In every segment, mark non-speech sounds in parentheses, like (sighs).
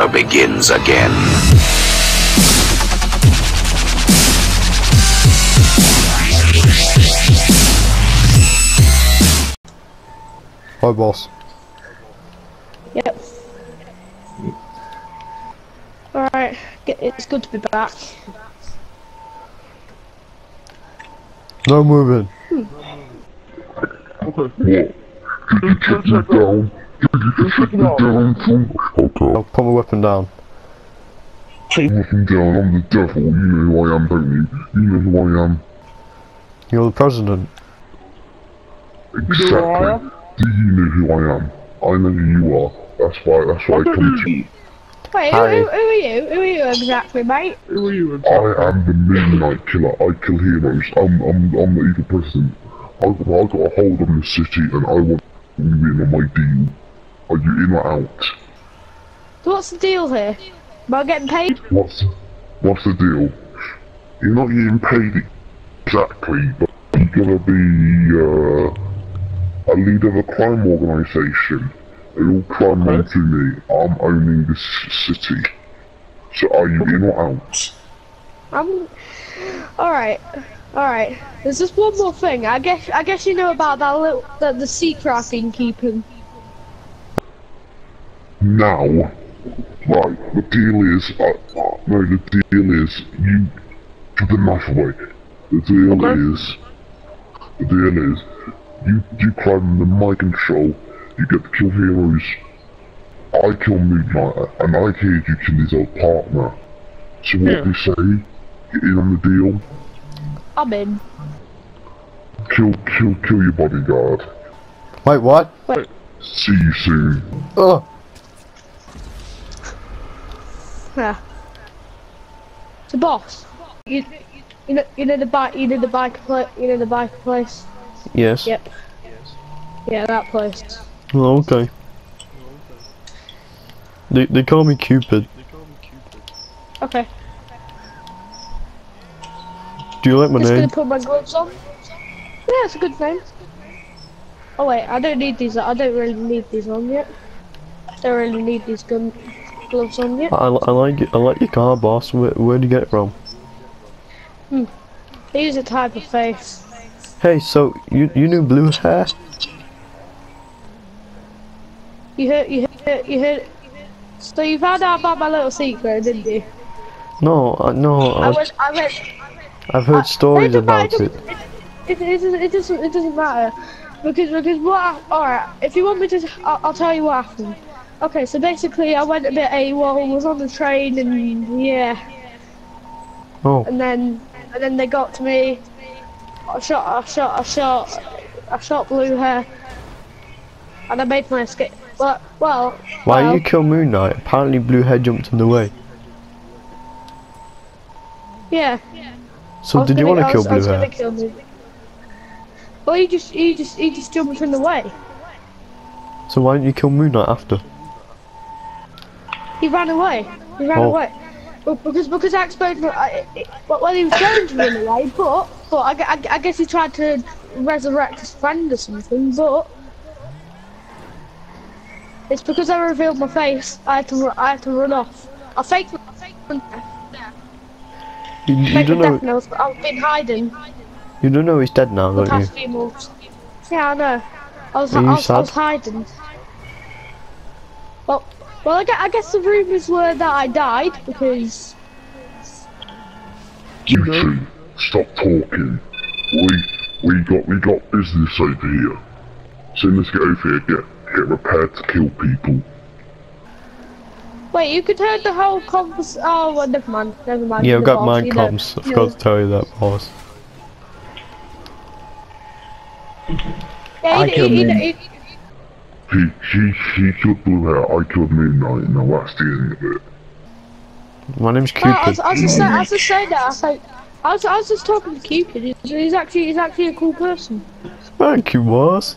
era begins again. Hi, boss. Yep. Alright, it's good to be back. No moving. What? Did you take me down? You take me down from... Okay. I'll put my weapon down. Take me down, I'm the devil, you know who I am, don't you? You know who I am. You're the president. Exactly. Do you know who I am? I know who you are. That's why, that's why I come to you. Wait, who, who, who are you? Who are you exactly, mate? Who are you exactly? I am the Midnight Killer. I kill heroes. I'm, I'm, I'm the evil president. I, I got a hold on the city and I want you in on my deal. Are you in or out? What's the deal here? Am I getting paid? What's what's the deal? You're not getting paid exactly, but you're gonna be uh, a leader of a crime organisation. They all crime run through me. I'm owning this city. So are you in or out? I'm. Alright, alright. There's just one more thing. I guess I guess you know about that little the, the secret I've been keeping. Now, right? The deal is, uh, uh, no, the deal is you give the knife away. The deal is, the deal is, you you climb the my control. You get to kill heroes. I kill Moonlight, and I hear you kill his old partner. So what Yeah. we say? Get in on the deal. I'm in. Kill, kill, kill your bodyguard. Wait, what? Wait. See you soon. Ugh. Yeah. The boss. You, you know, you know the bike, you know the bike place, you know the bike place. Yes. Yep. Yeah, that place. Oh, okay. They, they call me Cupid. They call me Cupid. Okay. Do you like my Just name? gonna put my gloves on. Yeah, it's a good name. Oh wait, I don't need these. I don't really need these on yet. I Don't really need these gun gloves on yet. I, I like. I like your car, boss. Where, where'd you get it from? Hmm. They use a type of face. Hey, so you you knew blue hair? You heard, you heard, you heard. So you found out about my little secret, didn't you? No, I, no. I I, went, I went. I've heard stories about it. It, it, doesn't, it doesn't, it doesn't matter, because because what? All right, if you want me to, I'll, I'll tell you what happened. Okay, so basically, I went a bit AWOL, was on the train, and yeah, Oh, and then and then they got to me. I shot, I shot, I shot, I shot blue hair, and I made my escape. Well, well, why well, you kill Moon Knight? Apparently, blue hair jumped in the way. yeah. So did you gonna- want to kill blue hair? kill Well, he just, he just, he just jumped in the way. So why didn't you kill Moon Knight after? He ran away. He ran Oh. away. Well, because because I explained, I, it, well, he was going to run away, but but I, I, I guess he tried to resurrect his friend or something. But it's because I revealed my face. I had to I had to run off. I faked I faked. You, you Faked don't know. I've been hiding You don't know he's dead now, the don't you? few months. Yeah, I know. I was Are I was, I was hiding. Well, well, I, gue- I guess the rumors were that I died because. You two, stop talking. We we got we got business over here. So let's get over here. Get get prepared to kill people. Wait, you could hear the whole convers. Oh, well, never mind. Never mind. Yeah, I've got boss, mind you know. comms. I forgot to tell you that, boss. Yeah, I you, killed you, you, him. you, He he he killed Blue Hair. I killed Midnight. Now that's the end of it. My name's no, I, was, Cupid. I was just saying. I was just saying that. I was like, I was, I was just talking to Cupid. He's, he's actually, he's actually a cool person. Thank you, boss.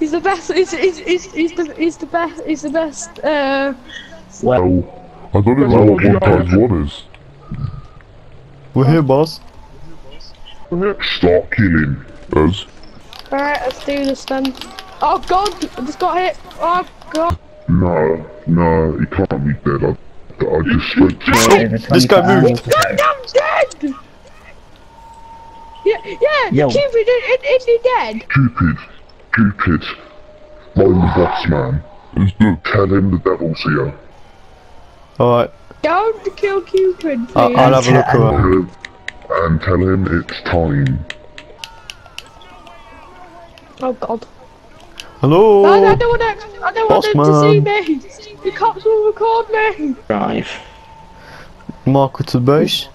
He's the best. He's, he's, he's, he's the, he's the best. He's the best. Uh, Well, I don't even know what one times one is. We're here, boss. Start killing. As all right, let's do this then. Oh God, I just got hit. Oh God. No, no, he can't be dead. I, I just (laughs) spoke to Oh, this guy moved. God, I'm dead! Yeah, yeah, Yo. Cupid, is, is, is he dead? Cupid, Cupid, I'm the boss man. Tell him the devil's here. Alright, Don't kill Cupid, I'll. I'll have a look Tell around. him, and tell him it's time. Oh god. Hello? I, I don't want to. I don't want Boss them to see me. The cops will record me. Drive. Marker to the base.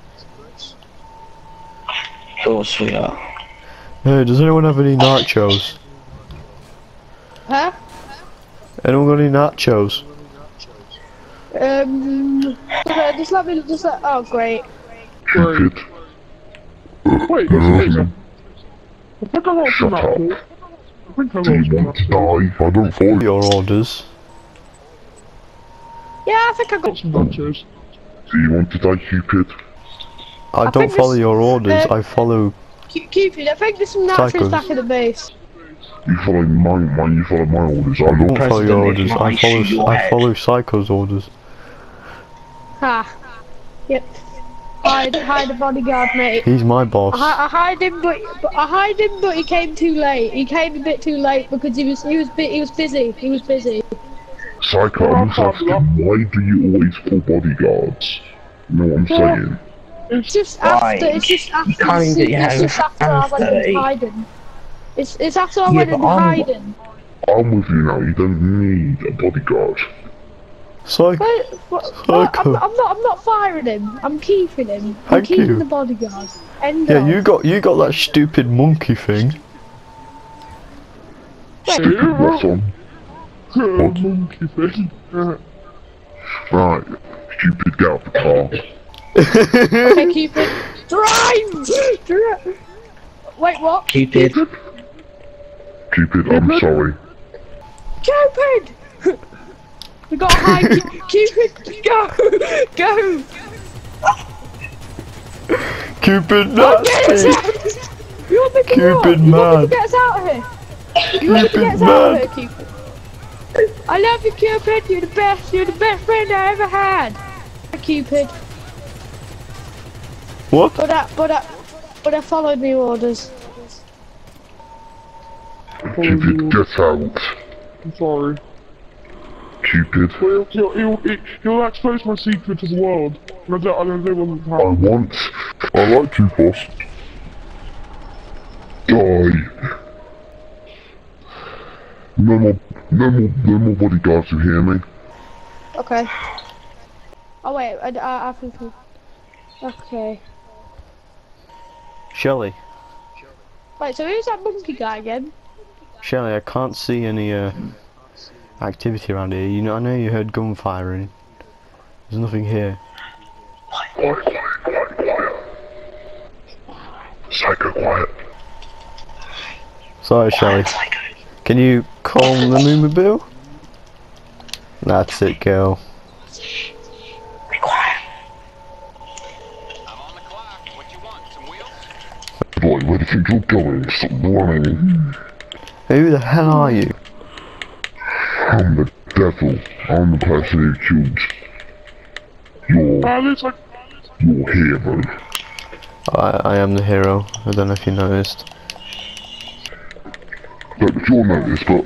Of course we are. Hey, does anyone have any nachos? Huh? Anyone got any nachos? Um. Okay, just let me. Just let. Oh great. Cupid, Wait, Hello? listen, listen. I think I got Shut some up. apple. I think I do you want to die? I don't follow. Your orders. Yeah, I think I got got. some nachos. Do you want to die, Cupid? I, I don't follow your orders, uh, I follow... Cu- Cupid, I think there's some nachos Psychos. back in the base. You follow my, my, you follow my orders. I I don't don't. follow your orders, I I follow, I follow Psycho's orders. Ha. Yep. Hide, hide the bodyguard, mate. He's my boss. hi- I hide him, but, but I hide him, but he came too late. He came a bit too late because he was he was he was busy. He was busy. Psycho, I'm just asking, why do you always call bodyguards? You know what I'm saying? It's just after. It's just after. can't It's, get your it's just hands after I went into hiding. It's it's after I Yeah, went but into I'm- hiding. I'm with you now, you don't need a bodyguard. Psycho. But, what, what, Psycho. I'm, I'm not. I'm not firing him. I'm keeping him. I'm Thank keeping you. the bodyguard. End Yeah, of. you got you got that stupid monkey thing. Stupid, what's on? What? Monkey thing. Right, Cupid, get out the car. Okay, (laughs) Cupid. Drive. Drive. Wait, what? Cupid. Cupid, I'm sorry. Cupid. We got to hide. Cu- Cupid, go, go. Cupid Get us nasty! out. You want me to Cupid what? You want me mad. to get us out of here? You want me to Cupid get us out of mad. here, Cupid? I love you, Cupid. You're the best. You're the best friend I ever had. Cupid. What? But I, but I, but I followed my orders. Cupid, get out. I'm sorry. Cupid, Well, you'll, you'll, you'll, you'll expose my secret to the world. And I don't, I don't want to I happen. want... I like you, boss. Die. No more, no more, no more bodyguards, you hear me? Okay. Oh wait, I, I, I think. Okay. Shelly. Wait, so who's that monkey guy again? Shelly, I can't see any uh, activity around here. You know, I know you heard gunfiring. There's nothing here. Quiet, quiet, quiet, quiet. Psycho, quiet. Sorry, Shelly. Psycho. Can you calm the Moomobile? That's it, girl. Be quiet. I'm on the clock. What you want? Some wheels? Boy, where do you think you're going? Stop running. Who the hell are you? I'm the devil. I'm the person who killed your, your hero. I, I am the hero. I don't know if you noticed. If you'll notice, but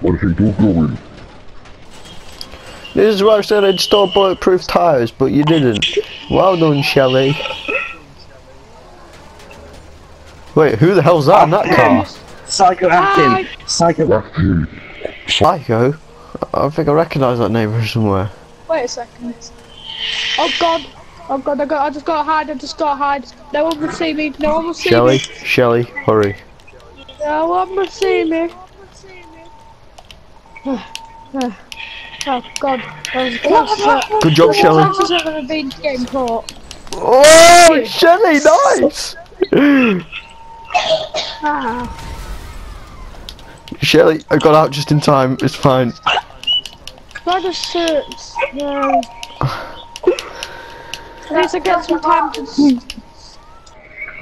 where do you think you're going? This is why I said I'd bulletproof tires, but you didn't. Well done, Shelly. Wait, who the hell's that in that car? Psycho acting. Ah. Psycho. That's him. Psycho? I think I recognise that name from somewhere. Wait a second. Oh god. Oh god, I got I just gotta hide, I just gotta hide. No one will see me, no one will see Shelly, me. Shelly, hurry. No one will see me. oh god, that was close. Good job, Shelly. Chances of it being getting caught. Oh, Shelly, nice! (laughs) Ah. (laughs) Shelly, I got out just in time. It's fine. Try to search. No. At least I get some time to.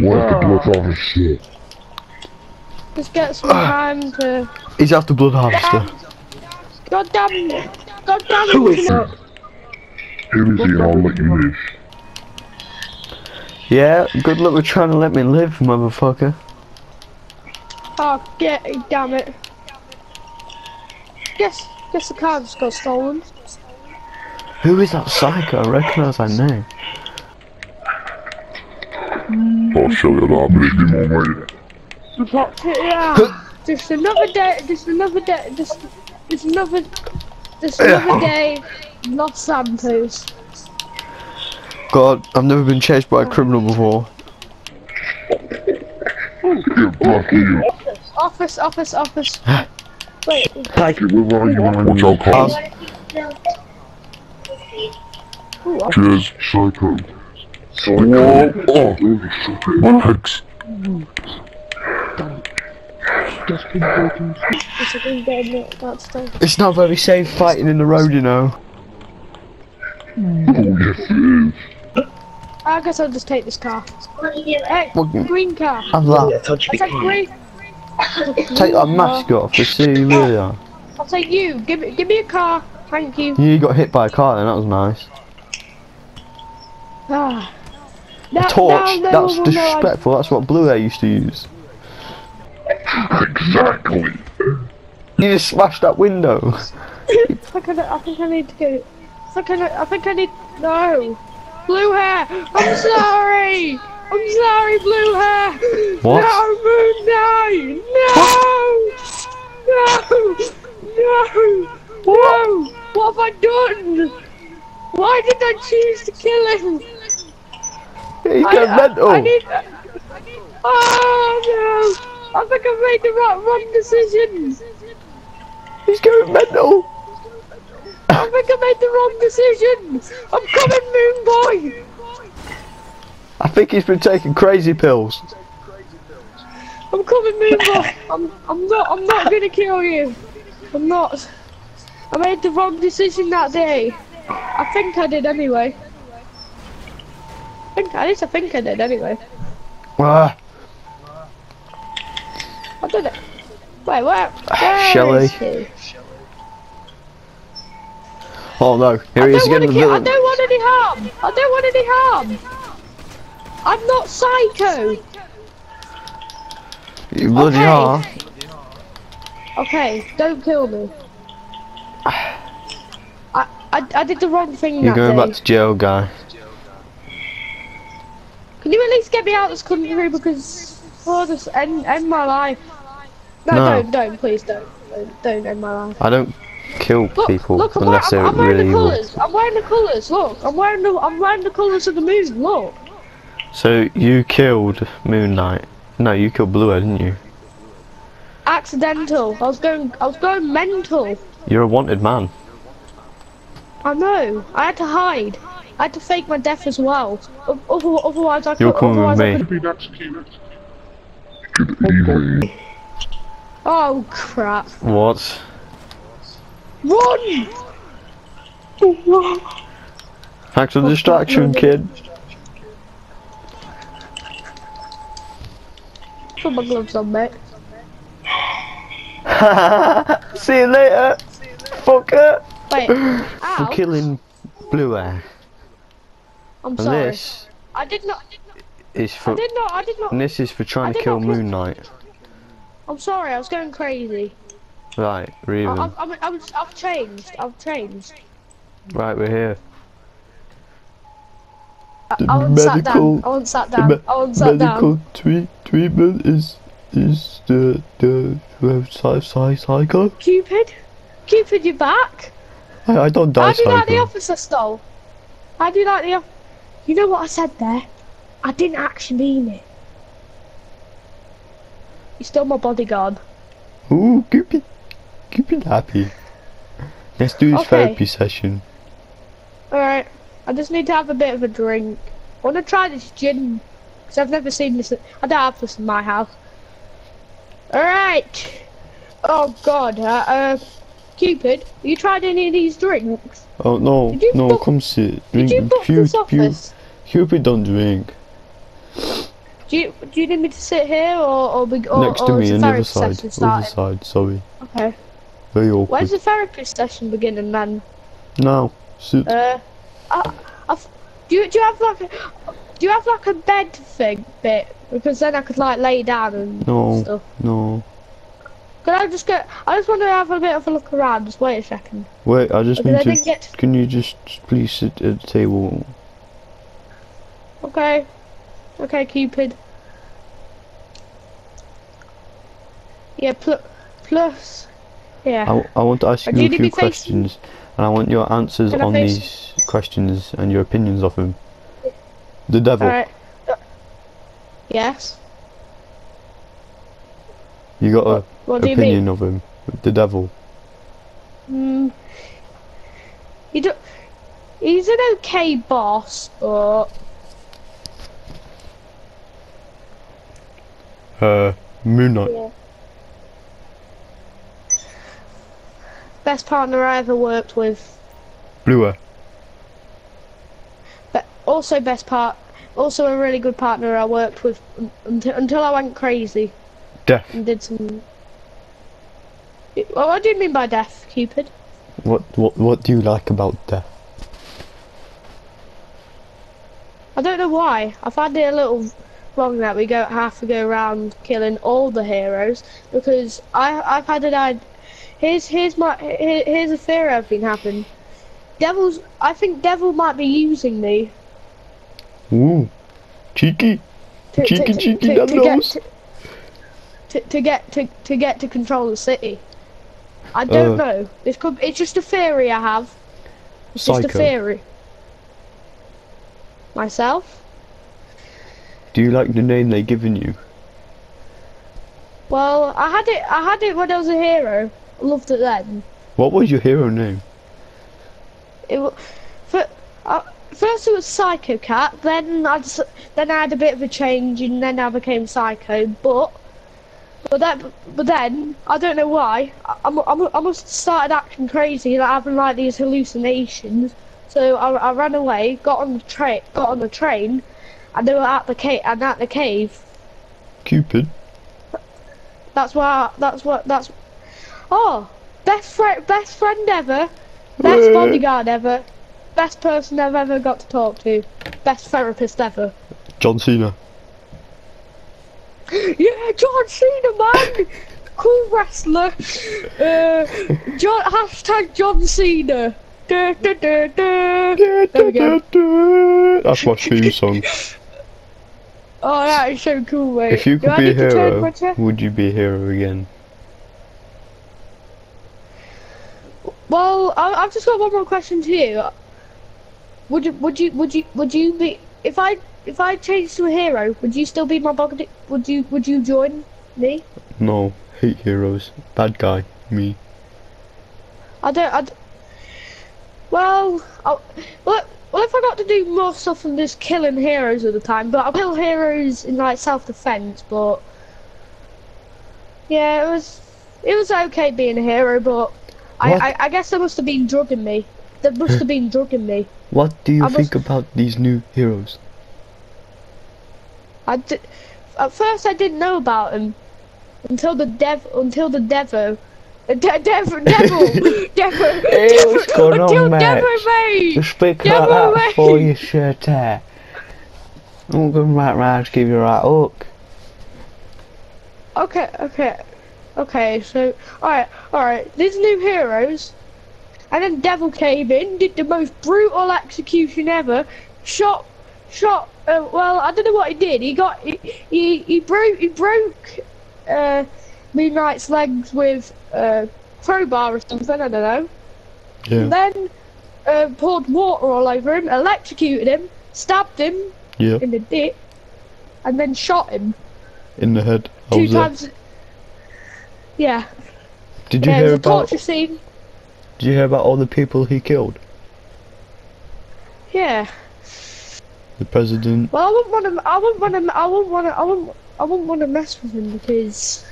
Where's the blood officer? Just get some (sighs) time to. He's after blood harvester. God damn. God damn Who it. is you know- it? Here is he and I'll let you live. Yeah, good luck with trying to let me live, motherfucker. Oh, get it, damn it. Guess, guess the car just got stolen. Who is that psycho? I recognise that name. I'll show you that bit more mate. The top. Yeah. just another day. Just another day. Just, just another. Just another day. Los Santos. God, I've never been chased by a criminal before. Get back here. Office, office, office. (gasps) Wait, Psycho, where are you when I Watch need out, Carl. ooh. Cheers, psycho. Psycho. Whoa, oh, my legs. It's a good game, that- that's It's not very safe fighting in the road, you know. Oh, yes it is. I guess I'll just take this car. Hey, green car. Have Yeah, that. touch I me. said green. Take that mask off to see who you really are. I'll take you. Give me, give me a car. Thank you. You got hit by a car then, that was nice. Ah. Now, A torch, now no that's one will know disrespectful, that's what Blue Air used to use. Exactly. You just smashed that window. (laughs) (laughs) I think I, I think I need to go. I think I, I think I need. No. Blue hair. I'm sorry. I'm sorry, blue hair. What? No, Moon Knight. No. No. No. No. What have I done? Why did I choose to kill him? He I, got I- mental. I need. Oh no. I think I made the right, wrong decision. He's going mental. I think I made the wrong decision. I'm coming, Moon Boy. I think he's been taking crazy pills. I'm coming, Moon (laughs) I'm, I'm not, I'm not gonna kill you. I'm not. I made the wrong decision that day. I think I did anyway. I think, at least I think I did anyway. Ah, I did it. Wait, where? where Shelley. oh no, here I he is don't, again, the kill, I don't want any harm. I don't want any harm. I'm not psycho. You bloody Okay. are. Okay, don't kill me. I, I, I did the wrong thing You're going day. back to jail, guy. Can you at least get me out of this country because oh, just end, end my life. No, No. don't, don't, please don't, don't, don't end my life. I don't kill Look, people look, I'm, unless wearing, they're I'm, I'm wearing really the colours. I'm wearing the colours. Look, I'm wearing the, I'm wearing the colours of the moon. Look. So you killed Moon Knight. No, you killed Blue Air, didn't you? Accidental. I was going, I was going mental. You're a wanted man. I know. I had to hide. I had to fake my death as well. O- Otherwise, I could. You're coming with otherwise I me. could- Being executed. Good evening. Oh crap! What? Run! Thanks for the distraction, kid. Put my gloves on, mate. (laughs) See you later, fucker. Wait. For killing Blue Air. I'm And sorry. this I did not. is I for. did not. I did not. And this is for trying I to kill Moon Knight. I'm sorry. I was going crazy. Right, we're I, even. I'm, I'm, I'm, I've changed. I've changed. Right, we're here. I, The I sat medical- down. I sat down. I want sat down. Medical treat treatment is is the the psy psy psycho. Cupid, Cupid, you back? I, I don't die How do you like the officer stole? How do like the? You know what I said there? I didn't actually mean it. You're still my bodyguard. Ooh, keep it happy. Let's do this Okay. therapy session. Alright, I just need to have a bit of a drink. I want to try this gin, because I've never seen this. I don't have this in my house. Alright. Oh god, uh, uh, Cupid, have you tried any of these drinks? Oh no, no, book- come sit. Did Drink you book this Cupid, office? Cupid don't drink. Do you do you need me to sit here or or, be, or Next to or me on the other side. Other side, sorry. Okay. Very awkward. Where's the therapy session beginning then? Now, sit. Uh, I, I, do you do you have like a do you have like a bed thing bit? Because then I could like lay down and No. stuff. no. Can I just get? I just want to have a bit of a look around. Just wait a second. Wait, I just Because need didn't to. Can you just please sit at the table? Okay. Okay, Cupid. Yeah. Pl- plus. Yeah. I, I want to ask Uh, you a few me facing- questions, and I want your answers Can on these questions and your opinions of him. The devil. All right. Yes. You got a What opinion of him? The devil. Hmm. Do. He's an okay boss, but Uh, Moon Knight. yeah. Best partner I ever worked with. Bluer. But also best part, also a really good partner I worked with until until I went crazy Death. and did some. Well, what do you mean by death, Cupid? What what what do you like about death? I don't know why. I find it a little wrong that we go have to go around killing all the heroes because I I've had an idea. Here's here's my here, here's a theory I've been having. Devil's I think Devil might be using me Ooh, cheeky. to, Cheeky, to, cheeky to, to, get to, to, get to, to get to control the city. I don't Uh, know. This could it's just a theory I have. It's just a theory. Myself? Do you like the name they've given you? Well, I had it I had it when I was a hero. I loved it then. What was your hero name? It wa- fir- uh, first it was Psycho Cat, then I just, then I had a bit of a change, and then I became Psycho. But but that but then I don't know why I, I'm, I'm, must have started acting crazy, like having like these hallucinations. So I, I ran away, got on the train, got on the train, and they were at the cave. And at the cave, Cupid. that's why. That's what. That's. Oh, best friend, best friend ever, best bodyguard ever, best person I've ever got to talk to, best therapist ever. John Cena. (gasps) Yeah, John Cena, man, cool wrestler. Uh, John hashtag John Cena. Da, da, da, da. There we go. That's my theme song. (laughs) Oh, that is so cool, mate. If you could I be a need to turn hero, would you be a hero again? Well, I, I've just got one more question to you. Would you, would you, would you, would you be if I if I changed to a hero? Would you still be my body? Would you would you join me? No, hate heroes. Bad guy, me. I don't. I well, I, well, well, if I got to do more stuff than just killing heroes all the time, but I kill heroes in like self-defense. But yeah, it was it was okay being a hero, but I, I I guess they must have been drugging me. They must have been drugging me. What do you I think about these new heroes? I di- at first I didn't know about them until the dev until the Devo. De- dev devil, (laughs) devil, (laughs) devil, what's going on, until mate? Devo mate. You speak Yeah, like that mate. before you shirt hair. I'm going right round to give you a right hook. Okay, okay, okay. So, all right, all right. These new heroes, and then Devil came in, did the most brutal execution ever. Shot, shot. Uh, well, I don't know what he did. He got he he, he broke he broke uh, Moon Knight's legs with uh, crowbar or something. I don't know. Yeah, Then uh, poured water all over him, electrocuted him, stabbed him yeah, in the dick, and then shot him in the head. Two was there. Yeah. Did you yeah, hear about? torture scene. Did you hear about all the people he killed? Yeah. The president. Well, I wouldn't want to. I wouldn't want to. I wouldn't want to. I wouldn't. I wouldn't want to mess with him because.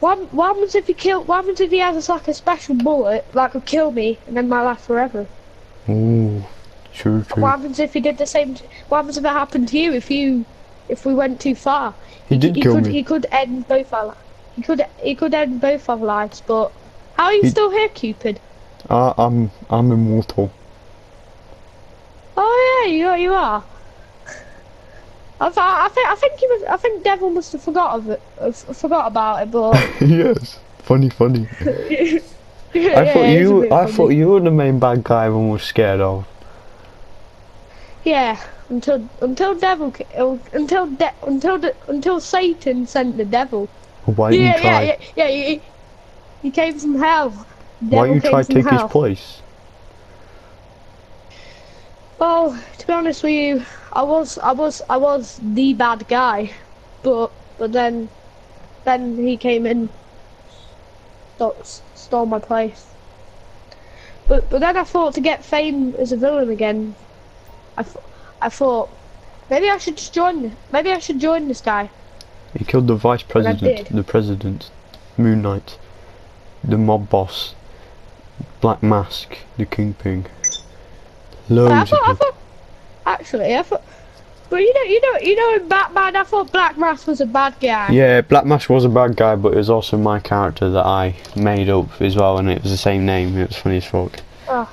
What, what happens if he kill? What happens if he has like a special bullet that could kill me and then my life forever? Ooh, true, What happens if he did the same? What happens if it happened to you? If you if we went too far. He did he kill could me. he could end both our li- he could he could end both our lives, but how are you He- still here, Cupid? I, I'm I'm immortal. Oh yeah, you you are. I, th- I think I think was I think Devil must have forgot of it uh, forgot about it, but (laughs) yes. Funny, funny. I thought (laughs) you I thought you were the main bad guy everyone was scared of. Yeah, until until devil until de- until the, until Satan sent the devil. Why yeah, you try? yeah, yeah, yeah. He, he came from hell. Why Devil you try to take his place? Well, to be honest with you, I was I was I was the bad guy, but but then then he came in, stole, stole my place. But but then I thought to get fame as a villain again, I, th- I thought maybe I should join. Maybe I should join this guy. He killed the vice president, the president, Moon Knight, the mob boss, Black Mask, the Kingpin. I thought, I thought actually I thought. But you know, you know, you know, in Batman, I thought Black Mask was a bad guy. Yeah, Black Mask was a bad guy, but it was also my character that I made up as well, and it was the same name. It was funny as fuck. Oh.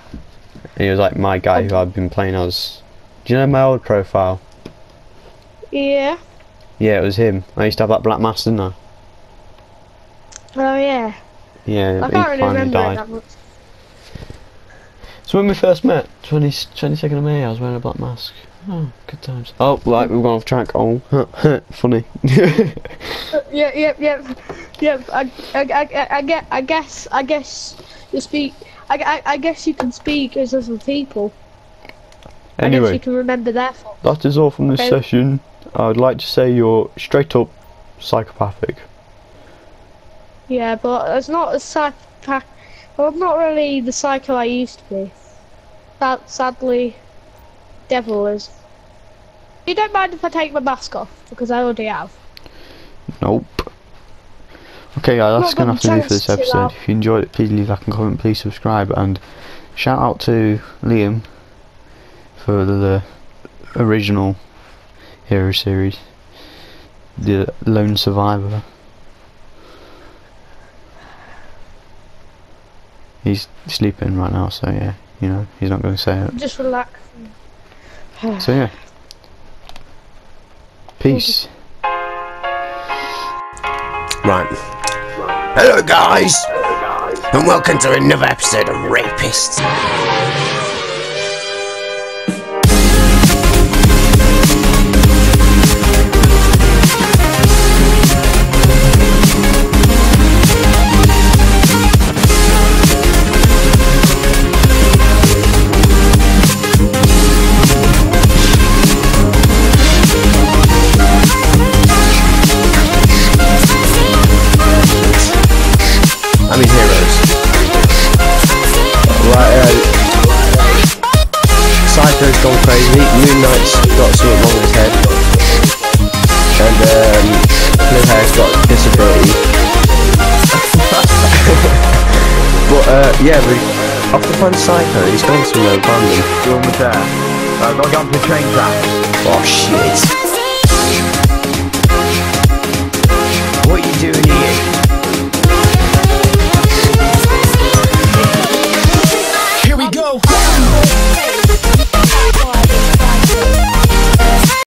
He was like my guy who I've been playing as. Do you know my old profile? Yeah. Yeah, it was him. I used to have that Black Mask, didn't I? Oh yeah. Yeah, I he can't really finally remember died. that. So when we first met, 20, 22nd of May, I was wearing a black mask. Oh, good times. Oh, right, we've gone off track. Oh, (laughs) funny. Uh, yeah, yeah, yeah, yeah. I, I, I, I, get, I guess, I guess you speak. I, I, I guess you can speak as other people. I guess you anyway, can remember their fault. that is all from this Okay. session. I would like to say you're straight up psychopathic. Yeah, but it's not a psychopath. Well, I'm not really the psycho I used to be. That sadly, devil is. You don't mind if I take my mask off because I already have. Nope. Okay, guys, that's going to have to do for this chance to chill episode. If you enjoyed it, please leave a like and comment, please subscribe, and shout out to Liam for the original Hero series, The Lone Survivor. He's sleeping right now, so yeah, you know, he's not going to say it. Just relax. So yeah. Peace. Right. Hello, guys, and welcome to another episode of Rapists. Crazy, Moon Knight's got something wrong with his head, and um, Blue Hair's got disability. (laughs) but uh, yeah, we off the plan Psycho, he's gone somewhere abandoned. You're almost there. Uh, got to get onto the train track. Oh shit.